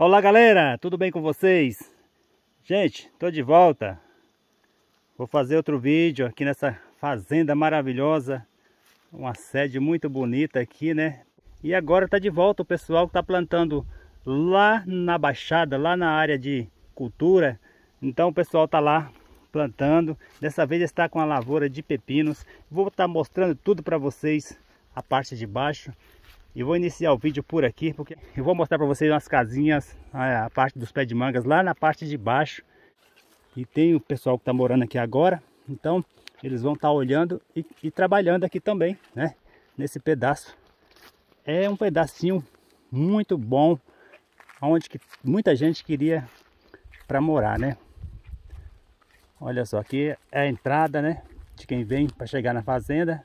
Olá galera, tudo bem com vocês? Gente, tô de volta. Vou fazer outro vídeo aqui nessa fazenda maravilhosa. Uma sede muito bonita aqui, né? E agora tá de volta o pessoal que tá plantando lá na Baixada, lá na área de cultura. Então o pessoal tá lá plantando. Dessa vez está com a lavoura de pepinos. Vou estar tá mostrando tudo para vocês, a parte de baixo. E vou iniciar o vídeo por aqui, porque eu vou mostrar para vocês umas casinhas, a parte dos pés de mangas lá na parte de baixo. E tem o pessoal que está morando aqui agora, então eles vão estar tá olhando e, e, trabalhando aqui também, né? Nesse pedaço. É um pedacinho muito bom, onde que muita gente queria para morar, né? Olha só, aqui é a entrada, né? De quem vem para chegar na fazenda.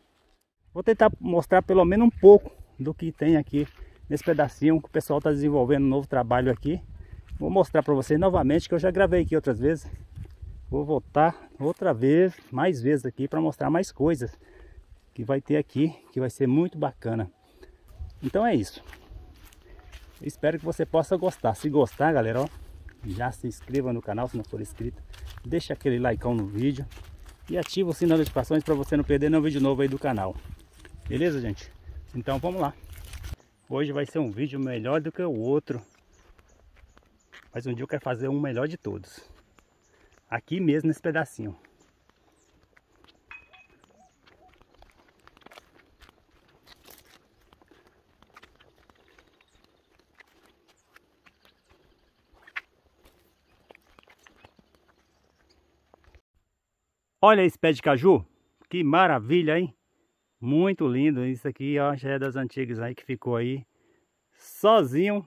Vou tentar mostrar pelo menos um pouco do que tem aqui nesse pedacinho que o pessoal está desenvolvendo um novo trabalho aqui. Vou mostrar para vocês novamente que eu já gravei aqui outras vezes. Vou voltar outra vez, mais vezes aqui para mostrar mais coisas que vai ter aqui, que vai ser muito bacana. Então é isso. Espero que você possa gostar. Se gostar, galera, ó, já se inscreva no canal se não for inscrito. Deixa aquele like no vídeo e ativa o sininho de notificações para você não perder nenhum vídeo novo aí do canal. Beleza, gente? Então vamos lá. Hoje vai ser um vídeo melhor do que o outro. Mas um dia eu quero fazer um melhor de todos. Aqui mesmo nesse pedacinho. Olha esse pé de caju. Que maravilha, hein? Muito lindo. Isso aqui, ó, já é das antigas aí que ficou aí sozinho.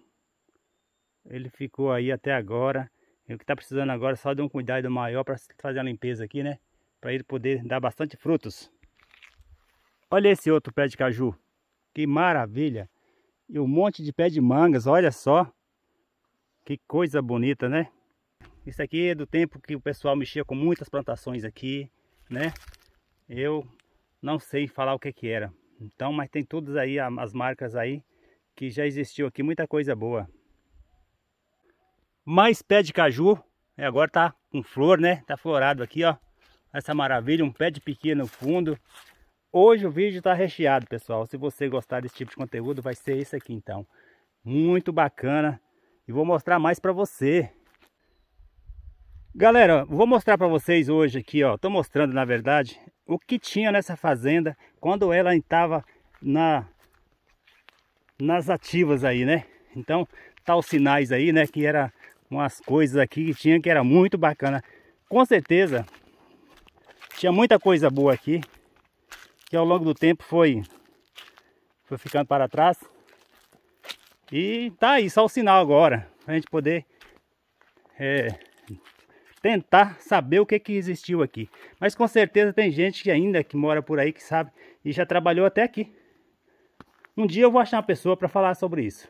Ele ficou aí até agora. E o que tá precisando agora é só de um cuidado maior para fazer a limpeza aqui, né? Para ele poder dar bastante frutos. Olha esse outro pé de caju. Que maravilha. E um monte de pé de mangas, olha só. Que coisa bonita, né? Isso aqui é do tempo que o pessoal mexia com muitas plantações aqui, né? Eu não sei falar o que que era. Então, mas tem todas aí as marcas aí que já existiu aqui, muita coisa boa. Mais pé de caju, e agora tá com flor, né? Tá florado aqui, ó. Essa maravilha, um pé de piqui no fundo. Hoje o vídeo tá recheado, pessoal. Se você gostar desse tipo de conteúdo, vai ser esse aqui então. Muito bacana. E vou mostrar mais para você. Galera, vou mostrar para vocês hoje aqui, ó. Tô mostrando, na verdade, o que tinha nessa fazenda quando ela estava na nas ativas aí, né? Então, tá os sinais aí, né, que era umas coisas aqui que tinha que era muito bacana. Com certeza tinha muita coisa boa aqui que ao longo do tempo foi foi ficando para trás. E tá aí só o sinal agora, pra gente poder é, tentar saber o que que existiu aqui. Mas com certeza tem gente que ainda que mora por aí que sabe e já trabalhou até aqui. Um dia eu vou achar uma pessoa para falar sobre isso.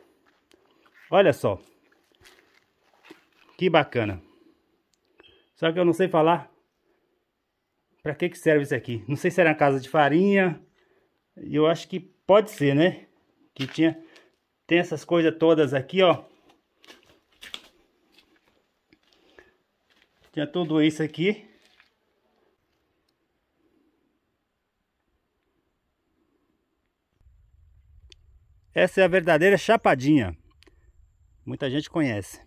Olha só. Que bacana. Só que eu não sei falar para que que serve isso aqui. Não sei se era uma casa de farinha. Eu acho que pode ser, né? Que tinha tem essas coisas todas aqui, ó. Tinha tudo isso aqui. Essa é a verdadeira chapadinha. Muita gente conhece.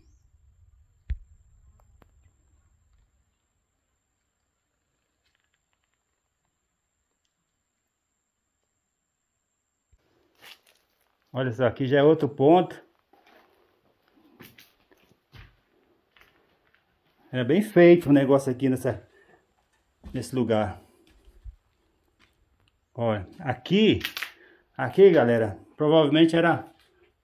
Olha só, aqui já é outro ponto. Era bem feito o negócio aqui nessa, nesse lugar. Olha, aqui, aqui galera, provavelmente era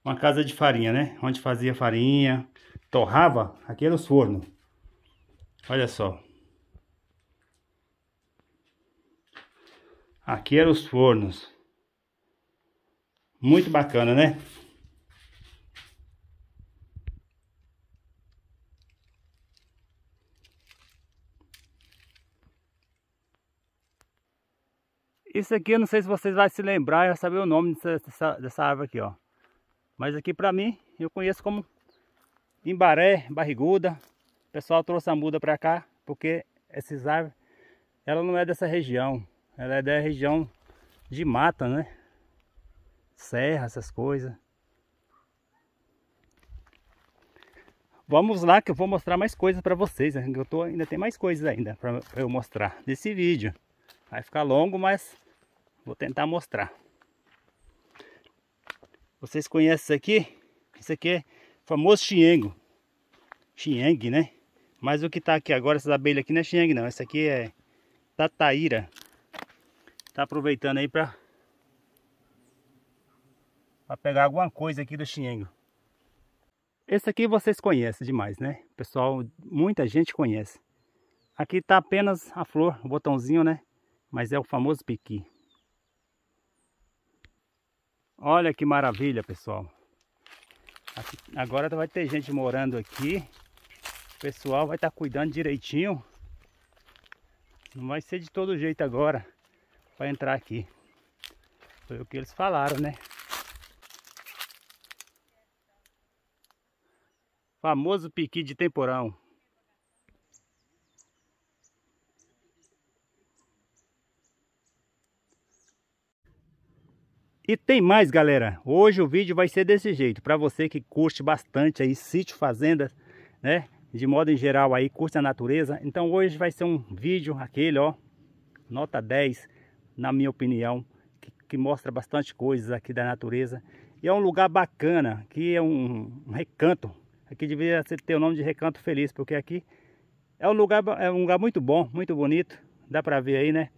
uma casa de farinha, né? Onde fazia farinha, torrava, aqui eram os fornos. Olha só. Aqui eram os fornos. Muito bacana, né? Isso aqui eu não sei se vocês vão se lembrar e saber o nome dessa, dessa, dessa árvore aqui, ó. Mas aqui pra mim, eu conheço como Imbaré, barriguda. O pessoal trouxe a muda para cá, porque esses árvores, ela não é dessa região. Ela é da região de mata, né? Serra, essas coisas. Vamos lá que eu vou mostrar mais coisas para vocês. Né? Eu tô, ainda tem mais coisas ainda para eu mostrar nesse vídeo. Vai ficar longo, mas vou tentar mostrar. Vocês conhecem isso aqui? Isso aqui é famoso xiengo. Xieng, né? Mas o que tá aqui agora, essas abelhas aqui não é xieng não. Essa aqui é tataíra. Tá aproveitando aí para para pegar alguma coisa aqui do xiengo. Esse aqui vocês conhecem demais, né? Pessoal, muita gente conhece. Aqui tá apenas a flor, o botãozinho, né? Mas é o famoso piqui. Olha que maravilha, pessoal. Aqui, agora vai ter gente morando aqui. O pessoal vai estar tá cuidando direitinho. Não vai ser de todo jeito agora para entrar aqui. Foi o que eles falaram, né? Famoso piqui de temporão. E tem mais, galera. Hoje o vídeo vai ser desse jeito. Para você que curte bastante aí sítio, fazenda, né? De modo em geral aí, curte a natureza. Então hoje vai ser um vídeo aquele, ó. Nota 10, na minha opinião. Que, que mostra bastante coisas aqui da natureza. E é um lugar bacana, que é um, um recanto Aqui deveria ter o nome de Recanto Feliz, porque aqui é um lugar, é um lugar muito bom, muito bonito. Dá pra ver aí, né?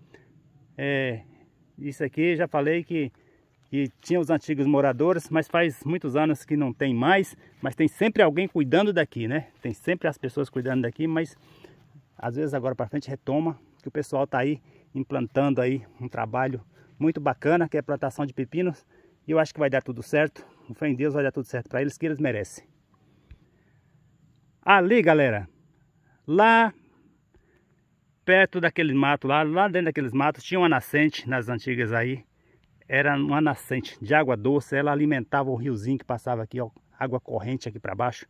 É, isso aqui, já falei que, que tinha os antigos moradores, mas faz muitos anos que não tem mais. Mas tem sempre alguém cuidando daqui, né? Tem sempre as pessoas cuidando daqui, mas às vezes agora para frente retoma, que o pessoal tá aí implantando aí um trabalho muito bacana, que é a plantação de pepinos. E eu acho que vai dar tudo certo. Com fé em Deus vai dar tudo certo para eles, que eles merecem. Ali, galera, lá perto daquele mato, lá, lá dentro daqueles matos, tinha uma nascente nas antigas aí. Era uma nascente de água doce, ela alimentava o riozinho que passava aqui, ó, água corrente aqui para baixo.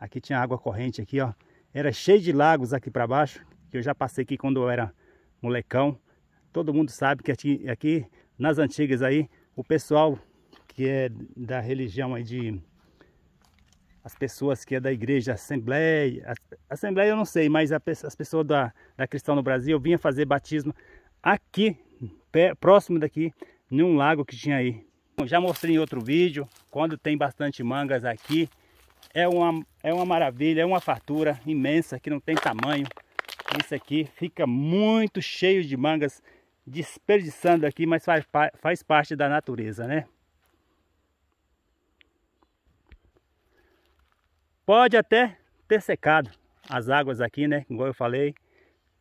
Aqui tinha água corrente aqui, ó. Era cheio de lagos aqui para baixo, que eu já passei aqui quando eu era molecão. Todo mundo sabe que aqui, aqui nas antigas aí, o pessoal que é da religião aí de as pessoas que é da igreja Assembleia, Assembleia eu não sei, mas as pessoas da, da Cristão no Brasil vinha fazer batismo aqui, pé, próximo daqui, num lago que tinha aí. Já mostrei em outro vídeo, quando tem bastante mangas aqui, é uma, é uma maravilha, é uma fartura imensa que não tem tamanho. Isso aqui fica muito cheio de mangas, desperdiçando aqui, mas faz, faz parte da natureza, né? Pode até ter secado as águas aqui, né? Igual eu falei.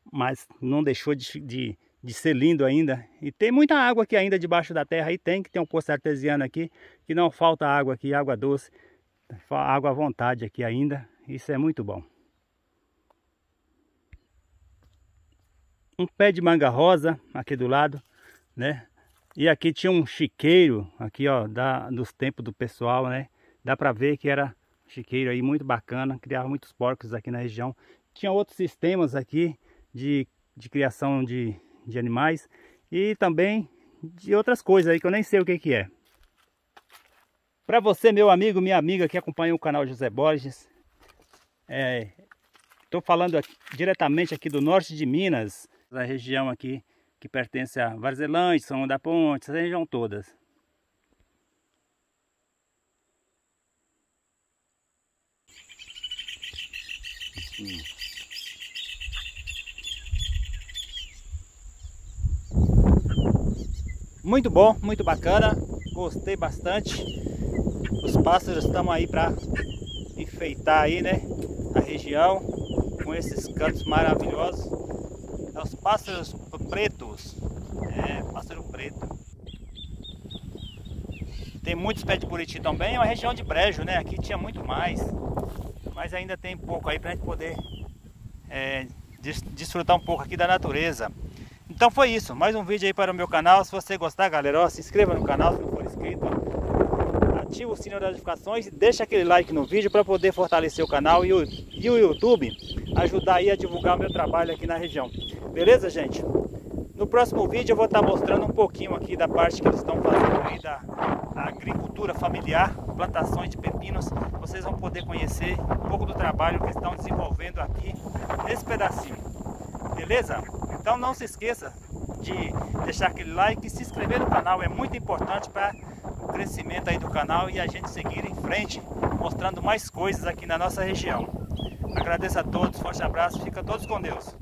Mas não deixou de, de, de ser lindo ainda. E tem muita água aqui ainda debaixo da terra. Aí tem que tem um poço artesiano aqui. Que não falta água aqui, água doce. Água à vontade aqui ainda. Isso é muito bom. Um pé de manga rosa aqui do lado, né? E aqui tinha um chiqueiro, aqui ó, da, dos tempos do pessoal, né? Dá pra ver que era chiqueiro aí muito bacana, criava muitos porcos aqui na região. Tinha outros sistemas aqui de, de criação de, de animais e também de outras coisas aí que eu nem sei o que que é. Para você, meu amigo, minha amiga que acompanha o canal José Borges, estou é, falando aqui, diretamente aqui do norte de Minas, da região aqui que pertence a Varzelândia, São da Ponte, essa região todas. Muito bom, muito bacana, gostei bastante. Os pássaros estão aí para enfeitar aí, né, a região com esses cantos maravilhosos. É os pássaros pretos, é, pássaro preto. Tem muitos pés de buriti também, é uma região de brejo, né? Aqui tinha muito mais mas ainda tem pouco aí para a gente poder é, des desfrutar um pouco aqui da natureza. Então foi isso, mais um vídeo aí para o meu canal. Se você gostar, galera, ó, se inscreva no canal se não for inscrito. ativa o sininho das notificações e deixa aquele like no vídeo para poder fortalecer o canal e o, e o YouTube ajudar aí a divulgar o meu trabalho aqui na região. Beleza, gente? No próximo vídeo eu vou estar mostrando um pouquinho aqui da parte que eles estão fazendo aí da, da agricultura familiar, plantações de pepinos. Vocês vão poder conhecer um pouco do trabalho que estão desenvolvendo aqui nesse pedacinho. Beleza? Então não se esqueça de deixar aquele like e se inscrever no canal. É muito importante para o crescimento aí do canal e a gente seguir em frente, mostrando mais coisas aqui na nossa região. Agradeço a todos, forte abraço, fica todos com Deus.